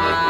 Bye.